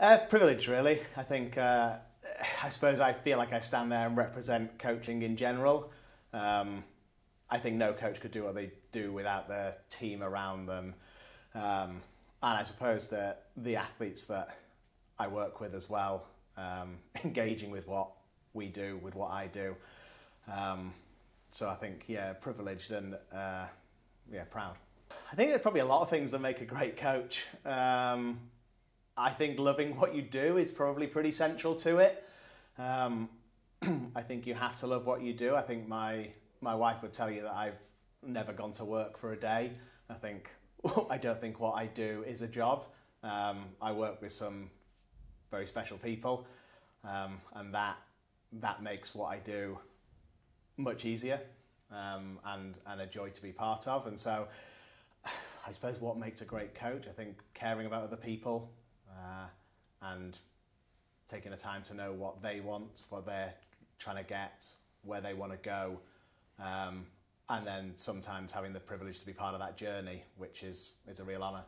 Uh, privilege, really. I think, uh, I suppose I feel like I stand there and represent coaching in general. Um, I think no coach could do what they do without their team around them. Um, and I suppose that the athletes that I work with as well, um, engaging with what we do, with what I do. Um, so I think, yeah, privileged and uh, yeah, proud. I think there's probably a lot of things that make a great coach. I think loving what you do is probably pretty central to it. Um, I think you have to love what you do. I think my my wife would tell you that I've never gone to work for a day. I think I don't think what I do is a job. Um, I work with some very special people, um, and that that makes what I do much easier um, and and a joy to be part of. And so, I suppose what makes a great coach, I think, caring about other people uh, and taking the time to know what they want, what they're trying to get, where they want to go, um, and then sometimes having the privilege to be part of that journey, which is is a real honour.